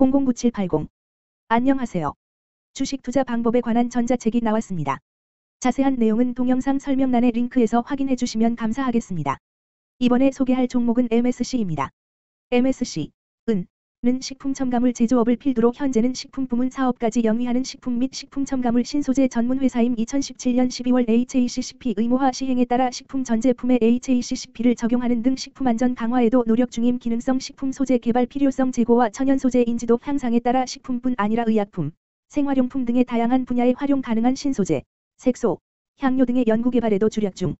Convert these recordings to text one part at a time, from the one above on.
009780 안녕하세요. 주식 투자 방법에 관한 전자책이 나왔습니다. 자세한 내용은 동영상 설명란의 링크에서 확인해 주시면 감사하겠습니다. 이번에 소개할 종목은 MSC입니다. MSC, 은, 는 식품 첨가물 제조업을 필두로 현재는 식품 부문 사업까지 영위하는 식품 및 식품 첨가물 신소재 전문 회사임 2017년 12월 HACCP 의무화 시행에 따라 식품 전 제품에 HACCP를 적용하는 등 식품 안전 강화에도 노력 중임 기능성 식품 소재 개발 필요성 제고와 천연 소재 인지도 향상에 따라 식품뿐 아니라 의약품, 생활용품 등의 다양한 분야에 활용 가능한 신소재, 색소, 향료 등의 연구 개발에도 주력 중.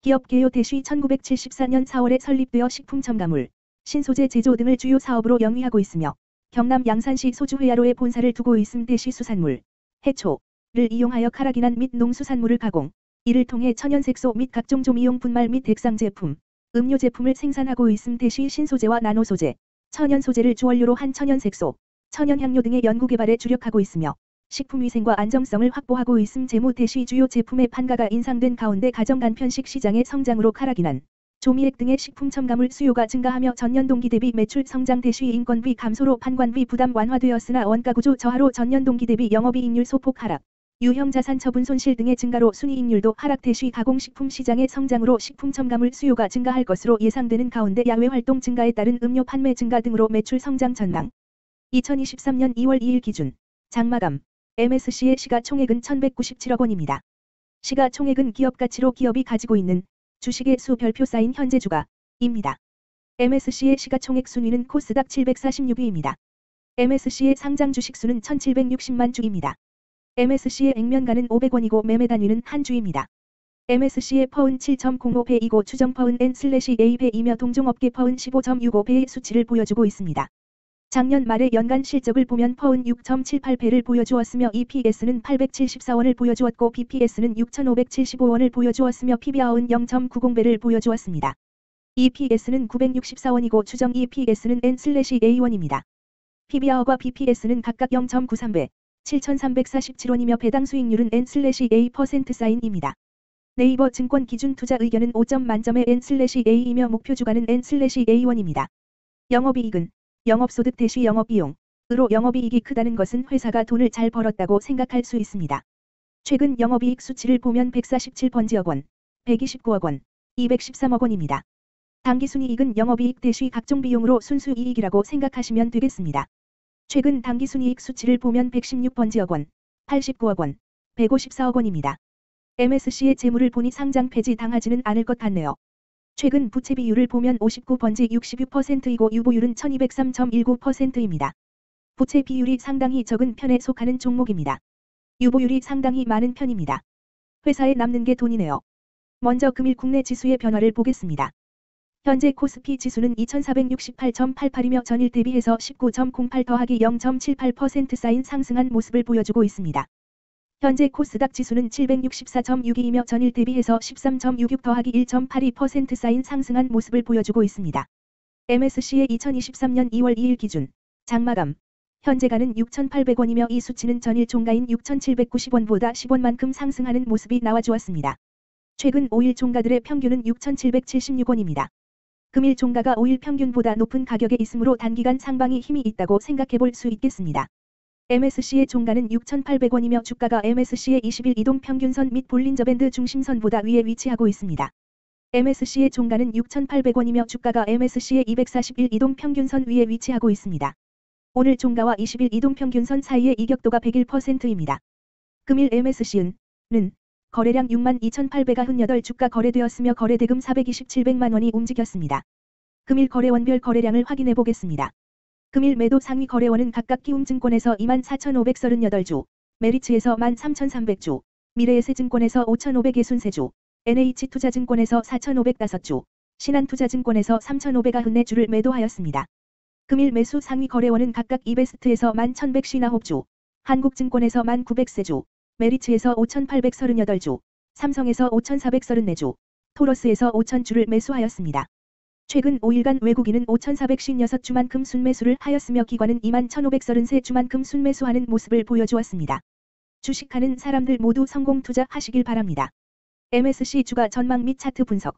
기업 개요 대시 1974년 4월에 설립되어 식품 첨가물, 신소재 제조 등을 주요 사업으로 영위하고 있으며 경남 양산시 소주회야로에 본사를 두고 있음 대시 수산물, 해초를 이용하여 카라기난 및 농수산물을 가공, 이를 통해 천연색소 및 각종 조미용 분말 및 액상 제품, 음료 제품을 생산하고 있음 대시 신소재와 나노소재, 천연소재를 주원료로 한 천연색소, 천연향료 등의 연구개발에 주력하고 있으며 식품위생과 안정성을 확보하고 있음 재무 대시 주요 제품의 판가가 인상된 가운데 가정간편식 시장의 성장으로 카라기난, 조미액 등의 식품 첨가물 수요가 증가하며 전년 동기 대비 매출 성장 대시 인건비 감소로 판관비 부담 완화되었으나 원가구조 저하로 전년 동기 대비 영업이익률 소폭 하락, 유형 자산 처분 손실 등의 증가로 순이익률도 하락 대시 가공식품 시장의 성장으로 식품 첨가물 수요가 증가할 것으로 예상되는 가운데 야외 활동 증가에 따른 음료 판매 증가 등으로 매출 성장 전망. 2023년 2월 2일 기준 장마감 MSC의 시가총액은 1197억 원입니다. 시가총액은 기업 가치로 기업이 가지고 있는 주식의 수 별표 쌓인 현재 주가입니다. MSC의 시가총액 순위는 코스닥 746위입니다. MSC의 상장 주식 수는 1760만 주입니다. MSC의 액면가는 500원이고 매매 단위는 한 주입니다. MSC의 퍼은 7.05배이고 추정 퍼은 N/A배이며 동종업계 퍼은 15.65배의 수치를 보여주고 있습니다. 작년 말의 연간 실적을 보면 퍼은 6.78배를 보여주었으며 EPS는 874원을 보여주었고 BPS는 6,575원을 보여주었으며 PBR은 0.90배를 보여주었습니다. EPS는 964원이고 추정 EPS는 N/A1입니다. PBR과 BPS는 각각 0.93배, 7,347원이며 배당 수익률은 N/A% 사인입니다. 네이버 증권 기준 투자 의견은 5점 만점의 N/A이며 목표 주가는 N/A1입니다. 영업이익은 영업소득 대시 영업비용 으로 영업이익이 크다는 것은 회사가 돈을 잘 벌었다고 생각할 수 있습니다. 최근 영업이익 수치를 보면 147번지억 원, 129억 원, 213억 원입니다. 당기순이익은 영업이익 대시 각종 비용으로 순수이익이라고 생각하시면 되겠습니다. 최근 당기순이익 수치를 보면 116번지억 원, 89억 원, 154억 원입니다. MSC의 재무를 보니 상장 폐지 당하지는 않을 것 같네요. 최근 부채 비율을 보면 59번지 66%이고 유보율은 1203.19%입니다. 부채 비율이 상당히 적은 편에 속하는 종목입니다. 유보율이 상당히 많은 편입니다. 회사에 남는 게 돈이네요. 먼저 금일 국내 지수의 변화를 보겠습니다. 현재 코스피 지수는 2468.88이며 전일 대비해서 19.08 더하기 0.78% 쌓인 상승한 모습을 보여주고 있습니다. 현재 코스닥 지수는 764.62이며 전일 대비해서 13.66 더하기 1.82% 쌓인 상승한 모습을 보여주고 있습니다. MSC의 2023년 2월 2일 기준 장마감 현재가는 6,800원이며 이 수치는 전일 종가인 6,790원보다 10원만큼 상승하는 모습이 나와주었습니다. 최근 5일 종가들의 평균은 6,776원입니다. 금일 종가가 5일 평균보다 높은 가격에 있으므로 단기간 상방이 힘이 있다고 생각해 볼 수 있겠습니다. MSC의 종가는 6,800원이며 주가가 MSC의 20일 이동 평균선 및 볼린저 밴드 중심선보다 위에 위치하고 있습니다. MSC의 종가는 6,800원이며 주가가 MSC의 241 이동 평균선 위에 위치하고 있습니다. 오늘 종가와 20일 이동 평균선 사이의 이격도가 101%입니다. 금일 MSC은 는 거래량 62,800가 8주가 거래되었으며 거래대금 427백만 원이 움직였습니다. 금일 거래원별 거래량을 확인해 보겠습니다. 금일 매도 상위 거래원은 각각 키움증권에서 24,538주, 메리츠에서 13,300주, 미래에셋증권에서 5,563주, NH투자증권에서 4,505주, 신한투자증권에서 3,594주를 매도하였습니다. 금일 매수 상위 거래원은 각각 이베스트에서 11,159주, 한국증권에서 1,900세주, 메리츠에서 5,838주, 삼성에서 5,434주, 토러스에서 5,000주를 매수하였습니다. 최근 5일간 외국인은 5,456주만큼 순매수를 하였으며 기관은 2만 1,533주만큼 순매수하는 모습을 보여주었습니다. 주식하는 사람들 모두 성공 투자하시길 바랍니다. MSC 주가 전망 및 차트 분석